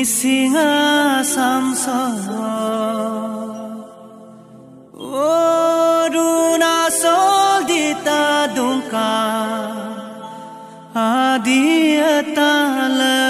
mi singa samsa oruna sol dita dunka. Adiyata lato singa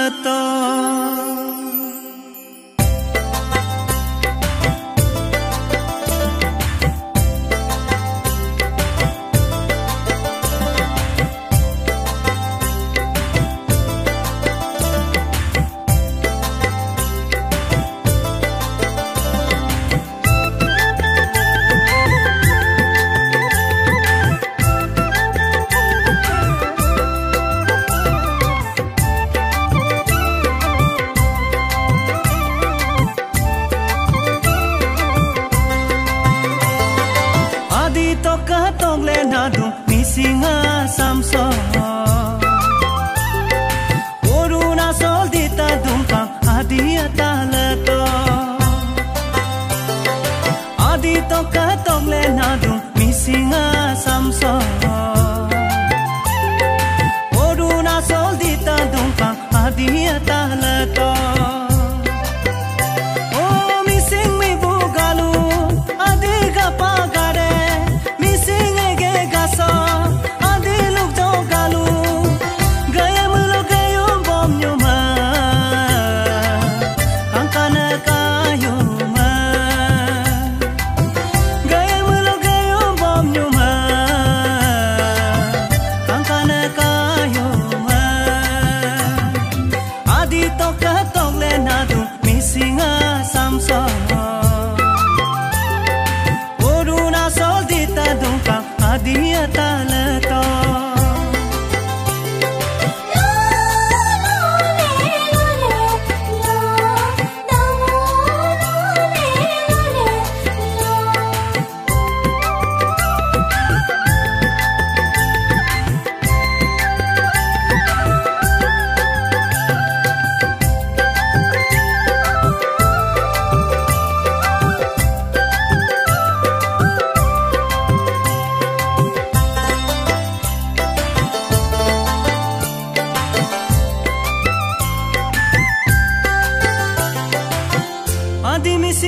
ko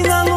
ainda não